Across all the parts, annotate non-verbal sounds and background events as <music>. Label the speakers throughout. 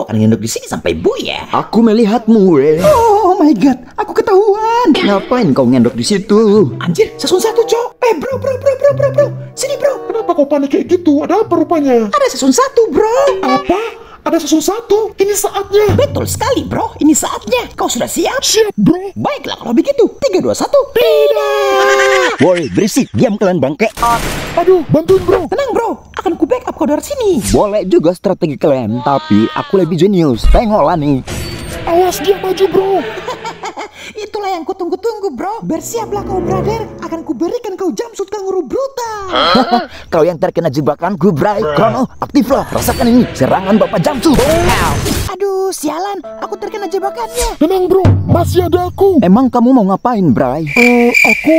Speaker 1: Aku akan ngendok di sini sampai buya.
Speaker 2: Aku melihatmu, weh.
Speaker 1: Oh my god, aku ketahuan.
Speaker 2: Ngapain kau ngendok di situ?
Speaker 1: Anjir, sesun satu cok. Eh bro, bro, bro, bro, bro, bro. Sini bro.
Speaker 3: Kenapa kau panik kayak gitu? Ada apa rupanya?
Speaker 1: Ada sesun satu bro.
Speaker 3: Apa? Ada sesuatu satu. Ini saatnya.
Speaker 1: Betul sekali bro, ini saatnya. Kau sudah siap?
Speaker 3: Siap bro.
Speaker 1: Baiklah kalau begitu. Tiga, dua, satu.
Speaker 2: Tidak. Woi, berisik. Diam kalian bangke.
Speaker 3: Aduh, bantuin bro.
Speaker 1: Tenang bro, akan ku backup kau dari sini.
Speaker 2: Boleh juga strategi kalian, tapi aku lebih jenius. Tengoklah nih.
Speaker 3: Awas dia maju bro. <laughs>
Speaker 1: Itulah yang kutunggu-tunggu bro. Bersiaplah kau brother. Akan kuberikan kau jumpsuit kanguru brutal.
Speaker 2: Kau yang terkena jebakanku, Bray. Krono, aktiflah. Rasakan ini. Serangan Bapak Jamsu.
Speaker 1: Aduh, sialan. Aku terkena jebakannya.
Speaker 3: Tenang bro, masih ada aku.
Speaker 2: Emang kamu mau ngapain, Bray?
Speaker 3: Eh, aku...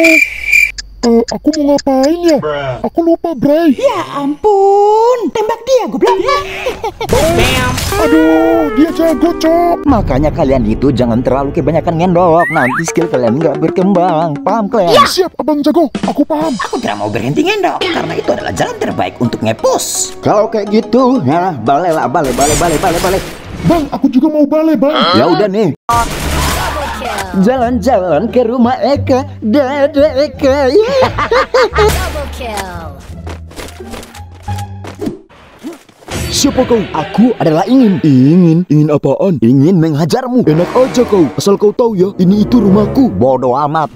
Speaker 3: Eh, aku mau ngapain ya? Aku lupa, Bray.
Speaker 1: Ya ampun. Goblok.
Speaker 3: Aduh, dia jago, Cok.
Speaker 2: Makanya kalian itu jangan terlalu kebanyakan ngendok. Nanti skill kalian nggak berkembang. Paham kalian?
Speaker 3: Siap, Abang Jago. Aku paham.
Speaker 1: Aku tidak mau berhenti ngendok. Karena itu adalah jalan terbaik untuk ngepus.
Speaker 2: Kalau kayak gitu, ya balik lah, balik, balik, balik, balik, balik.
Speaker 3: Bang, aku juga mau balik, Bang.
Speaker 2: Ya udah nih. Jalan-jalan ke rumah Eka, Dada Eka.
Speaker 4: Double kill. <laughs>
Speaker 2: Siapa kau? Aku adalah ingin. Ingin? Ingin apaan? Ingin menghajarmu. Enak aja kau. Asal kau tahu ya, ini itu rumahku. Bodoh amat.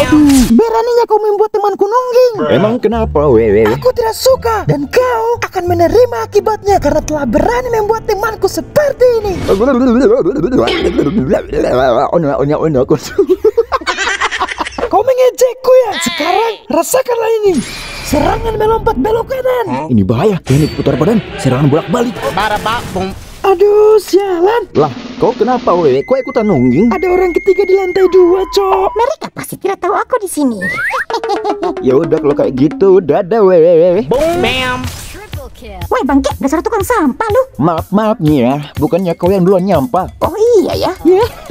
Speaker 1: Aduh, beraninya kau membuat temanku nungging.
Speaker 2: Emang kenapa, wewe?
Speaker 1: Aku tidak suka dan kau akan menerima akibatnya karena telah berani membuat temanku seperti ini. Kau mengejekku ya? Sekarang rasakanlah ini. Serangan melompat belok kanan.
Speaker 2: Ini bahaya. Teknik putar badan, serangan bolak-balik.
Speaker 1: Aduh, sialan.
Speaker 2: Lah, kau kenapa, wewe? Kau ikutan nungging?
Speaker 1: Ada orang ketiga di lantai dua, cok.
Speaker 4: Mereka pasti tidak tahu aku di sini.
Speaker 2: Ya udah kalau kayak gitu, dadah, wewe.
Speaker 4: Triple kill. <laughs> Woi bangke, dasar tukang sampah lu.
Speaker 2: Maaf, maaf nih ya. Bukannya kau yang duluan nyampah.
Speaker 4: Oh iya ya.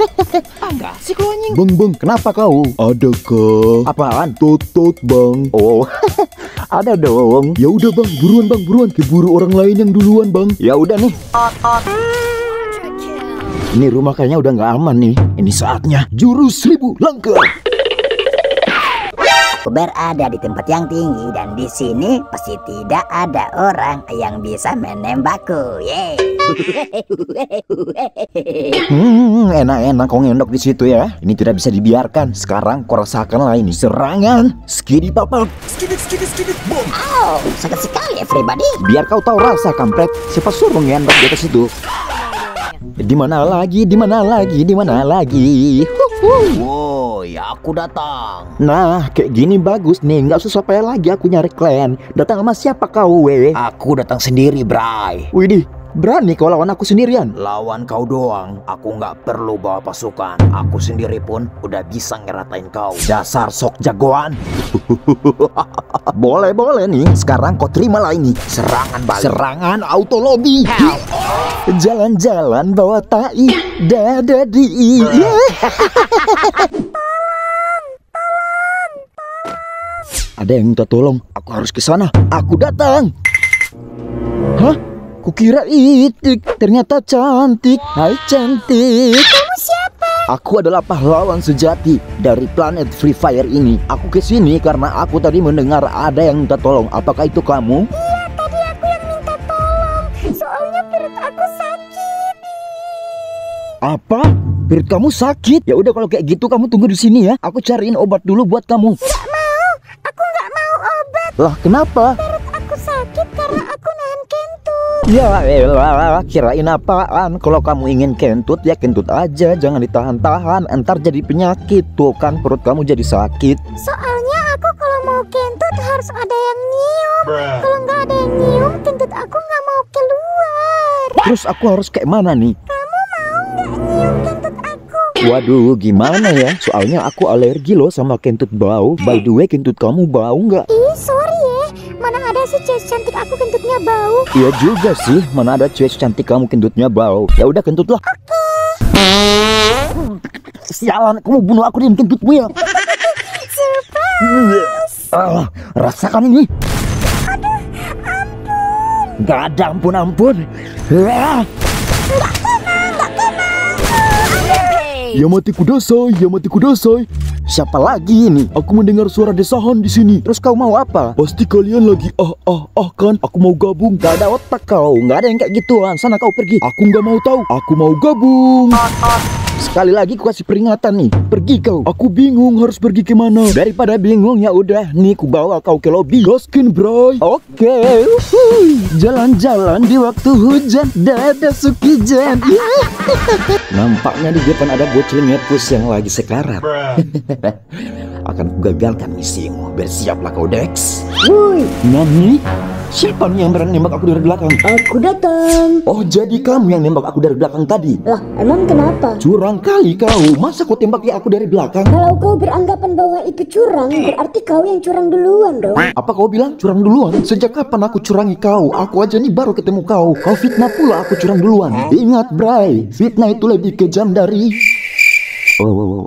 Speaker 4: <laughs>
Speaker 1: Enggak sih kau anjing.
Speaker 2: Bang, bang, kenapa kau? Ada ke? Apaan? Totot, bang. Oh, <laughs> ada dong. Ya udah, bang. Buruan, bang. Buruan. Keburu orang lain yang duluan, bang. Ya udah nih. Ini rumah kayaknya udah nggak aman nih. Ini saatnya jurus seribu langkah.
Speaker 5: Aku berada di tempat yang tinggi dan di sini pasti tidak ada orang yang bisa menembakku. Yeay.
Speaker 2: Hmm, enak-enak kau ngendok di situ ya. Ini tidak bisa dibiarkan. Sekarang kau rasakanlah ini serangan. Skidi papak.
Speaker 5: Oh, sakit sekali everybody.
Speaker 2: Biar kau tahu rasa kampret. Siapa suruh ngendok di atas itu? Di mana lagi? Di mana lagi? Di mana lagi?
Speaker 1: Woi, aku datang.
Speaker 2: Nah, kayak gini bagus nih. Nggak usah payah lagi aku nyari klan. Datang sama siapa kau, wewe?
Speaker 1: Aku datang sendiri, Bray.
Speaker 2: Widih, berani kau lawan aku sendirian?
Speaker 1: Lawan kau doang, aku nggak perlu bawa pasukan. Aku sendiri pun udah bisa ngeratain kau. Dasar sok jagoan. <laughs>
Speaker 2: boleh, boleh nih. Sekarang kau terima lah ini.
Speaker 1: Serangan balik.
Speaker 2: Serangan auto lobby. Jalan-jalan bawa tai. Dada di. <laughs> Ada yang minta tolong. Aku harus ke sana. Aku datang. Hah? Kukira itik, ternyata cantik. Hai cantik.
Speaker 4: Kamu siapa?
Speaker 2: Aku adalah pahlawan sejati dari planet Free Fire ini. Aku ke sini karena aku tadi mendengar ada yang minta tolong. Apakah itu kamu?
Speaker 4: Iya, tadi aku yang minta tolong. Soalnya perut aku sakit.
Speaker 2: Apa? Perut kamu sakit? Ya udah kalau kayak gitu kamu tunggu di sini ya. Aku cariin obat dulu buat kamu.
Speaker 4: Gak
Speaker 2: Lah, kenapa?
Speaker 4: Perut aku sakit karena aku nahan kentut.
Speaker 2: Ya elah, kirain apaan? Kalau kamu ingin kentut ya kentut aja, jangan ditahan-tahan. Entar jadi penyakit tuh kan perut kamu jadi sakit.
Speaker 4: Soalnya aku kalau mau kentut harus ada yang nyium. Kalau nggak ada yang nyium, kentut aku nggak mau keluar.
Speaker 2: Terus aku harus kayak mana nih?
Speaker 4: Kamu mau nggak nyium kentut aku?
Speaker 2: Waduh, gimana ya? Soalnya aku alergi loh sama kentut bau. By the way, kentut kamu bau nggak?
Speaker 4: Ih, cewek cantik aku kentutnya bau.
Speaker 2: Iya juga sih, mana ada cewek cantik kamu kentutnya bau. Ya udah kentutlah. Oke. Okay. Sialan, kamu bunuh aku dengan kentutmu ya. Surprise. Uh, rasakan ini. Aduh, ampun. Gak ada ampun-ampun. Uh.
Speaker 3: Ya. Gak kena, gak kena. Ya mati kudasai, ya mati kudasai.
Speaker 2: Siapa lagi ini?
Speaker 3: Aku mendengar suara desahan di sini.
Speaker 2: Terus kau mau apa?
Speaker 3: Pasti kalian lagi ah ah ah kan? Aku mau gabung.
Speaker 2: Gak ada otak kau, gak ada yang kayak gituan. Sana kau pergi.
Speaker 3: Aku nggak mau tahu. Aku mau gabung.
Speaker 2: Sekali lagi ku kasih peringatan nih. Pergi kau.
Speaker 3: Aku bingung harus pergi ke mana.
Speaker 2: Daripada bingung ya udah, nih ku bawa kau ke lobi.
Speaker 3: Gaskin, bray.
Speaker 2: Oke, uhuy. jalan-jalan di waktu hujan, dada sukijan. <laughs> Nampaknya di depan ada bocil ngepus yang lagi sekarat. <laughs> Akan kugagalkan misimu. Bersiaplah kau Dex.
Speaker 6: Woi,
Speaker 2: Nani? Siapa nih yang berani nembak aku dari belakang?
Speaker 6: aku datang.
Speaker 2: Oh jadi kamu yang nembak aku dari belakang tadi?
Speaker 6: Lah, emang kenapa?
Speaker 2: Curang kali kau. Masa kau tembak ya aku dari belakang?
Speaker 6: Kalau kau beranggapan bahwa itu curang, berarti kau yang curang duluan dong.
Speaker 2: Apa kau bilang curang duluan? Sejak kapan aku curangi kau? Aku aja nih baru ketemu kau. Kau fitnah pula aku curang duluan. Ingat, Bray, fitnah itu lebih kejam dari... Oh, oh, oh.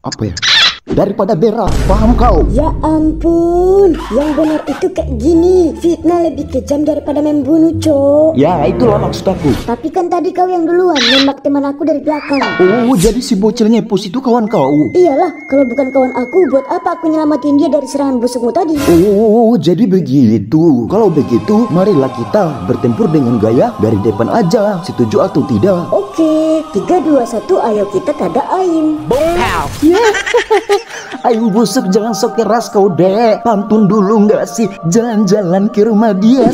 Speaker 2: apa ya? Daripada berak, paham kau?
Speaker 6: Ya ampun, yang benar itu kayak gini. Fitnah lebih kejam daripada membunuh, cok.
Speaker 2: Ya, itulah maksud aku.
Speaker 6: Tapi kan tadi kau yang duluan nembak teman aku dari belakang.
Speaker 2: Oh, jadi si bocil ngepus itu kawan kau?
Speaker 6: Iyalah, kalau bukan kawan aku, buat apa aku nyelamatin dia dari serangan busukmu tadi?
Speaker 2: Oh, jadi begitu. Kalau begitu, marilah kita bertempur dengan gaya dari depan aja. Setuju atau tidak?
Speaker 6: Oke, 3, 2, 1, ayo kita tada aim. <laughs>
Speaker 2: Ayo busuk jangan sok keras kau dek. Pantun dulu nggak sih? Jalan-jalan ke rumah dia.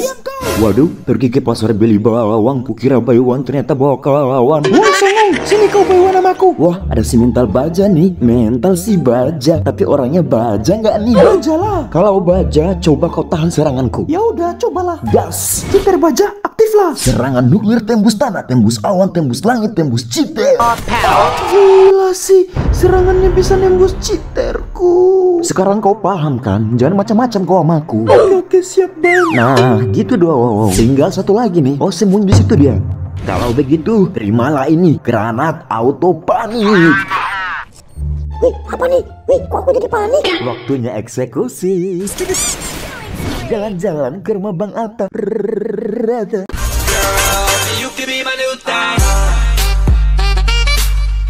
Speaker 2: Waduh pergi ke pasar beli bawang. Kukira bayuan ternyata bawa kawan Wah songong sini kau bayuan sama aku Wah ada si mental baja nih. Mental si baja Tapi orangnya baja nggak nih? Baja lah Kalau baja coba kau tahan seranganku. Ya udah cobalah. Gas Citer baja aktiflah Serangan nuklir tembus tanah Tembus awan Tembus langit Tembus citer. Gila sih Serangannya bisa nembus citerku. Sekarang kau paham kan? Jangan macam-macam kau sama aku.
Speaker 3: Oke, oke, siap, bang.
Speaker 2: Nah gitu dong Tinggal satu lagi nih. Oh sembunyi di situ dia. Kalau begitu terimalah ini. Granat auto panik
Speaker 6: Wih, apa nih? Wih, kok aku jadi panik?
Speaker 2: Waktunya eksekusi. Jalan-jalan ke rumah Bang Atta. Rata.
Speaker 7: You can be my new thing.